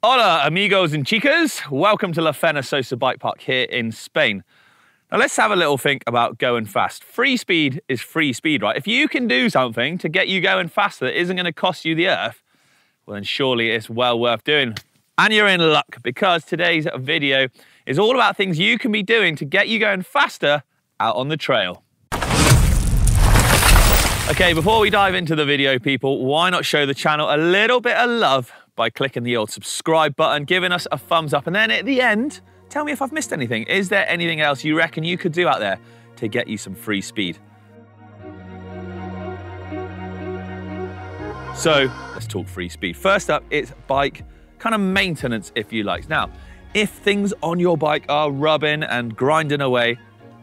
Hola, amigos and chicas. Welcome to La Fenasosa Bike Park here in Spain. Now let's have a little think about going fast. Free speed is free speed, right? If you can do something to get you going faster that isn't gonna cost you the earth, well then surely it's well worth doing. And you're in luck because today's video is all about things you can be doing to get you going faster out on the trail. Okay, before we dive into the video, people, why not show the channel a little bit of love by clicking the old subscribe button, giving us a thumbs up, and then at the end, tell me if I've missed anything. Is there anything else you reckon you could do out there to get you some free speed? So let's talk free speed. First up, it's bike kind of maintenance, if you like. Now, if things on your bike are rubbing and grinding away,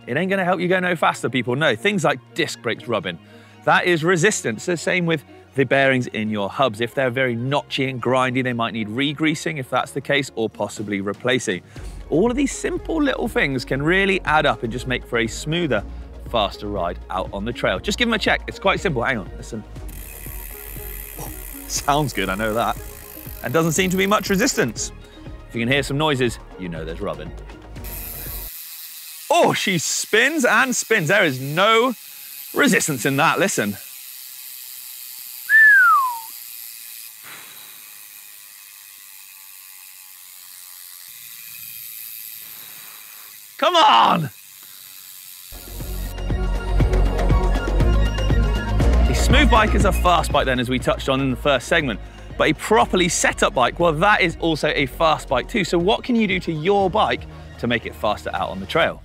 it ain't gonna help you go no faster, people. No, things like disc brakes rubbing, that is resistance. The same with the bearings in your hubs. If they're very notchy and grindy, they might need re-greasing if that's the case, or possibly replacing. All of these simple little things can really add up and just make for a smoother, faster ride out on the trail. Just give them a check. It's quite simple. Hang on, listen. sounds good, I know that. And doesn't seem to be much resistance. If you can hear some noises, you know there's rubbing. Oh, she spins and spins. There is no resistance in that. Listen. Come on! A smooth bike is a fast bike then, as we touched on in the first segment. But a properly set up bike, well, that is also a fast bike too. So what can you do to your bike to make it faster out on the trail?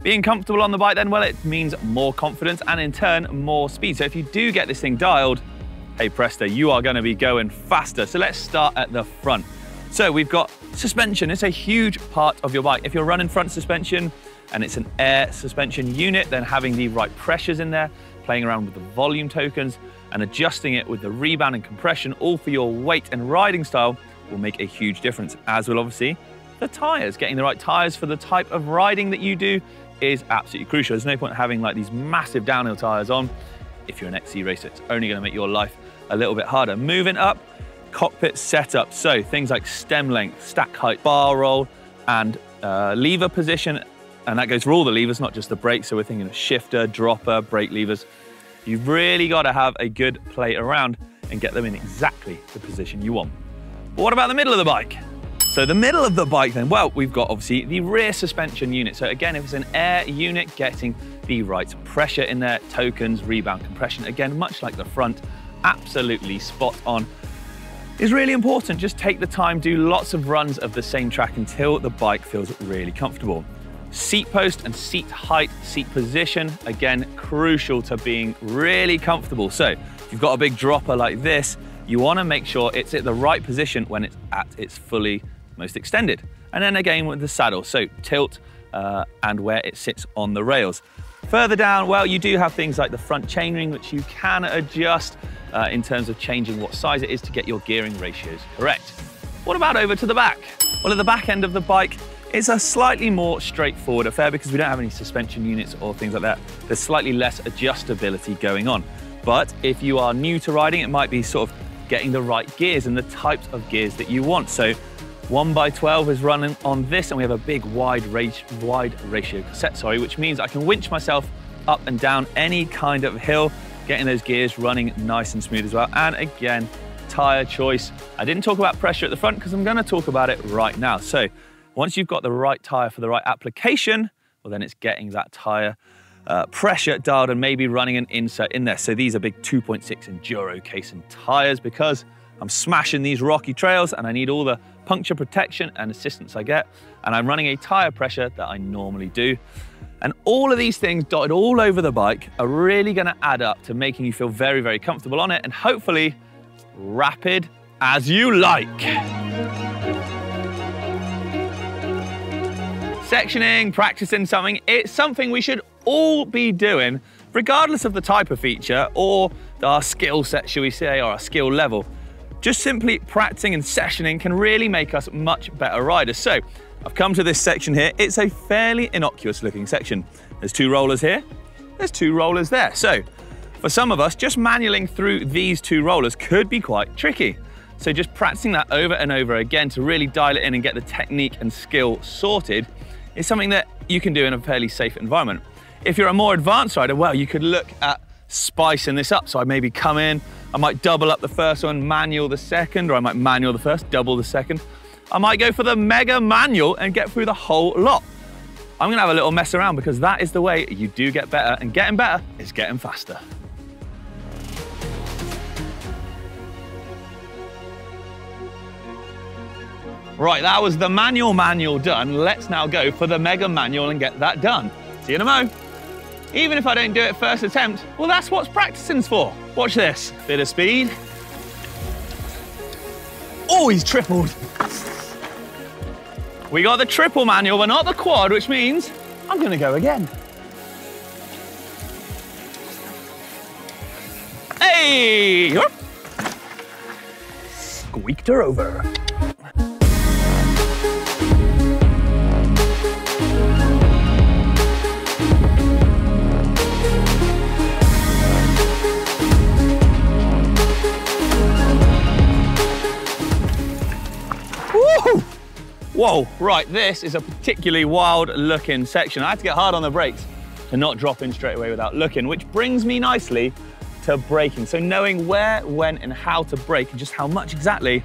Being comfortable on the bike then, well, it means more confidence and in turn, more speed. So if you do get this thing dialed, hey presto, you are gonna be going faster. So let's start at the front. So we've got suspension. It's a huge part of your bike. If you're running front suspension and it's an air suspension unit, then having the right pressures in there, playing around with the volume tokens and adjusting it with the rebound and compression, all for your weight and riding style will make a huge difference, as will obviously the tires. Getting the right tires for the type of riding that you do is absolutely crucial. There's no point having like these massive downhill tires on if you're an XC racer. It's only gonna make your life a little bit harder. Moving up, cockpit setup. So things like stem length, stack height, bar roll, and uh, lever position. And that goes for all the levers, not just the brakes. So we're thinking of shifter, dropper, brake levers. You've really got to have a good play around and get them in exactly the position you want. But what about the middle of the bike? So the middle of the bike then, well, we've got obviously the rear suspension unit. So again, if it's an air unit, getting the right pressure in there, tokens, rebound, compression. Again, much like the front, absolutely spot on is really important. Just take the time, do lots of runs of the same track until the bike feels really comfortable. Seat post and seat height, seat position, again, crucial to being really comfortable. So if you've got a big dropper like this, you wanna make sure it's at the right position when it's at its fully most extended. And then again with the saddle, so tilt uh, and where it sits on the rails. Further down, well, you do have things like the front chainring, which you can adjust uh, in terms of changing what size it is to get your gearing ratios correct. What about over to the back? Well, at the back end of the bike, it's a slightly more straightforward affair because we don't have any suspension units or things like that. There's slightly less adjustability going on. But if you are new to riding, it might be sort of getting the right gears and the types of gears that you want. So 1 by 12 is running on this and we have a big wide, wide ratio cassette, sorry, which means I can winch myself up and down any kind of hill, getting those gears running nice and smooth as well. And again, tire choice. I didn't talk about pressure at the front because I'm gonna talk about it right now. So once you've got the right tire for the right application, well then it's getting that tire uh, pressure dialed and maybe running an insert in there. So these are big 2.6 Enduro Casing tires because I'm smashing these rocky trails and I need all the puncture protection and assistance I get. And I'm running a tire pressure that I normally do. And all of these things dotted all over the bike are really gonna add up to making you feel very, very comfortable on it and hopefully rapid as you like. Sessioning, practicing something, it's something we should all be doing, regardless of the type of feature or our skill set, shall we say, or our skill level. Just simply practicing and sessioning can really make us much better riders. So I've come to this section here. It's a fairly innocuous looking section. There's two rollers here, there's two rollers there. So for some of us, just manualing through these two rollers could be quite tricky. So just practicing that over and over again to really dial it in and get the technique and skill sorted is something that you can do in a fairly safe environment. If you're a more advanced rider, well, you could look at spicing this up. So I maybe come in, I might double up the first one, manual the second, or I might manual the first, double the second. I might go for the mega manual and get through the whole lot. I'm gonna have a little mess around because that is the way you do get better, and getting better is getting faster. Right, that was the manual manual done. Let's now go for the mega manual and get that done. See you in a mo. Even if I don't do it first attempt, well, that's what practicing's for. Watch this. Bit of speed. Oh, he's tripled. We got the triple manual, but not the quad, which means I'm gonna go again. Hey! Squeaked her over. Whoa, right, this is a particularly wild looking section. I had to get hard on the brakes to not drop in straight away without looking, which brings me nicely to braking. So knowing where, when, and how to brake and just how much exactly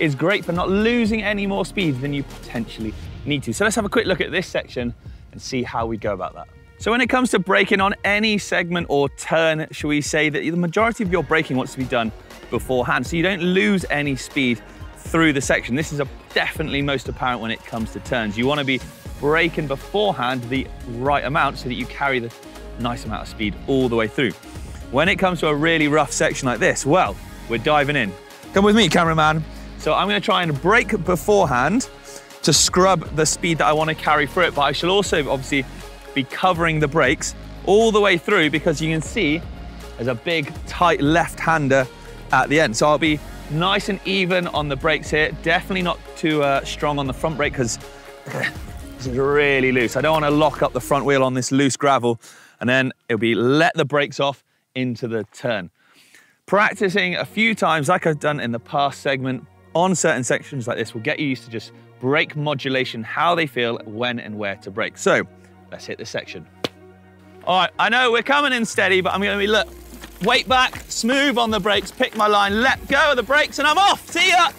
is great for not losing any more speed than you potentially need to. So let's have a quick look at this section and see how we go about that. So when it comes to braking on any segment or turn, shall we say that the majority of your braking wants to be done beforehand so you don't lose any speed through the section. This is a definitely most apparent when it comes to turns. You want to be braking beforehand the right amount so that you carry the nice amount of speed all the way through. When it comes to a really rough section like this, well, we're diving in. Come with me, cameraman. So I'm going to try and brake beforehand to scrub the speed that I want to carry through it, but I shall also obviously be covering the brakes all the way through because you can see there's a big tight left-hander at the end. So I'll be Nice and even on the brakes here. Definitely not too uh, strong on the front brake because this is really loose. I don't want to lock up the front wheel on this loose gravel and then it'll be let the brakes off into the turn. Practicing a few times like I've done in the past segment on certain sections like this will get you used to just brake modulation, how they feel, when and where to brake. So let's hit this section. All right, I know we're coming in steady, but I'm gonna be, look, weight back, smooth on the brakes, pick my line, let go of the brakes, and I'm off. See ya.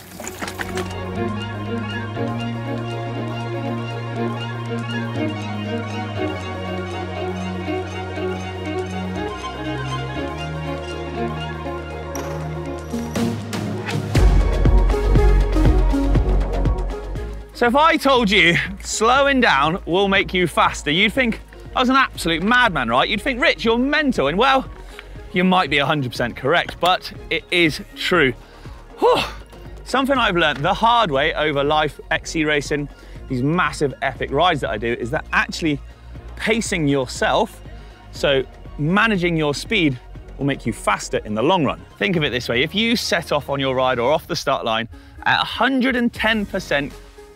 So if I told you slowing down will make you faster, you'd think I was an absolute madman, right? You'd think, Rich, you're mental. And well, you might be 100% correct, but it is true. Whew. Something I've learned the hard way over life XC racing, these massive epic rides that I do, is that actually pacing yourself, so managing your speed, will make you faster in the long run. Think of it this way, if you set off on your ride or off the start line at 110%,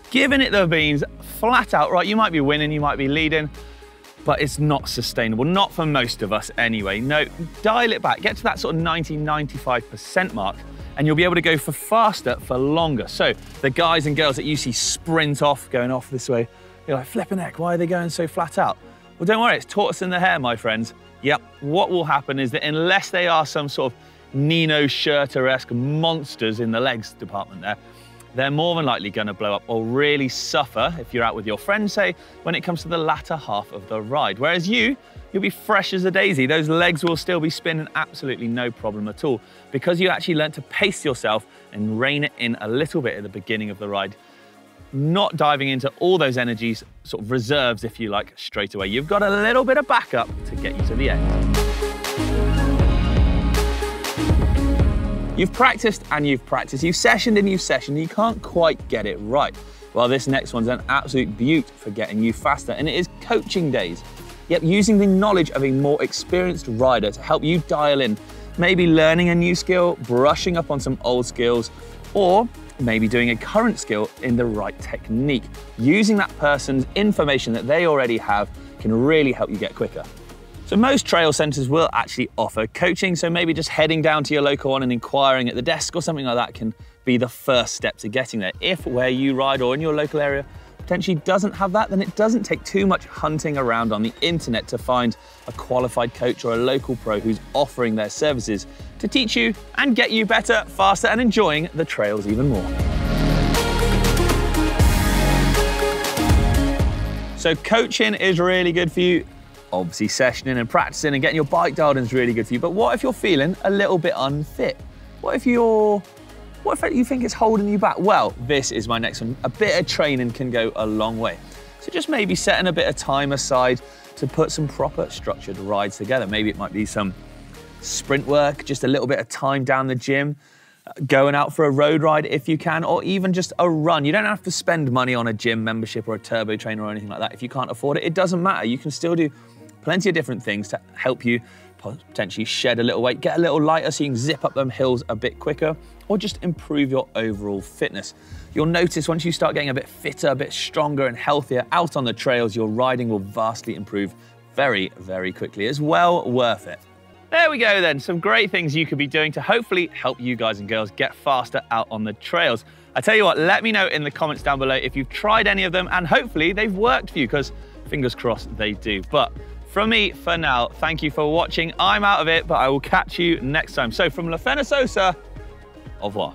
giving it the beans, flat out, right, you might be winning, you might be leading, but it's not sustainable, not for most of us anyway. No, dial it back, get to that sort of 90, 95% mark, and you'll be able to go for faster for longer. So the guys and girls that you see sprint off, going off this way, you're like, flipping heck, why are they going so flat out? Well, don't worry, it's tortoise in the hare, my friends. Yep, what will happen is that unless they are some sort of Nino Schurter-esque monsters in the legs department there, they're more than likely going to blow up or really suffer if you're out with your friends, say, when it comes to the latter half of the ride. Whereas you, you'll be fresh as a daisy. Those legs will still be spinning absolutely no problem at all because you actually learn to pace yourself and rein it in a little bit at the beginning of the ride. Not diving into all those energies, sort of reserves, if you like, straight away. You've got a little bit of backup to get you to the end. You've practiced and you've practiced, you've sessioned and you've sessioned, you can't quite get it right. Well, this next one's an absolute beaut for getting you faster, and it is coaching days. Yep, using the knowledge of a more experienced rider to help you dial in, maybe learning a new skill, brushing up on some old skills, or maybe doing a current skill in the right technique. Using that person's information that they already have can really help you get quicker. So most trail centres will actually offer coaching, so maybe just heading down to your local one and inquiring at the desk or something like that can be the first step to getting there. If where you ride or in your local area potentially doesn't have that, then it doesn't take too much hunting around on the internet to find a qualified coach or a local pro who's offering their services to teach you and get you better, faster, and enjoying the trails even more. So coaching is really good for you. Obviously sessioning and practicing and getting your bike dialed in is really good for you. But what if you're feeling a little bit unfit? What if you're what if you think it's holding you back? Well, this is my next one. A bit of training can go a long way. So just maybe setting a bit of time aside to put some proper structured rides together. Maybe it might be some sprint work, just a little bit of time down the gym, going out for a road ride if you can, or even just a run. You don't have to spend money on a gym membership or a turbo trainer or anything like that. If you can't afford it, it doesn't matter. You can still do plenty of different things to help you potentially shed a little weight, get a little lighter so you can zip up them hills a bit quicker, or just improve your overall fitness. You'll notice once you start getting a bit fitter, a bit stronger and healthier out on the trails, your riding will vastly improve very, very quickly. It's well worth it. There we go then, some great things you could be doing to hopefully help you guys and girls get faster out on the trails. I tell you what, let me know in the comments down below if you've tried any of them and hopefully they've worked for you because fingers crossed they do. But from me for now, thank you for watching. I'm out of it, but I will catch you next time. So from La Fenasosa, au revoir.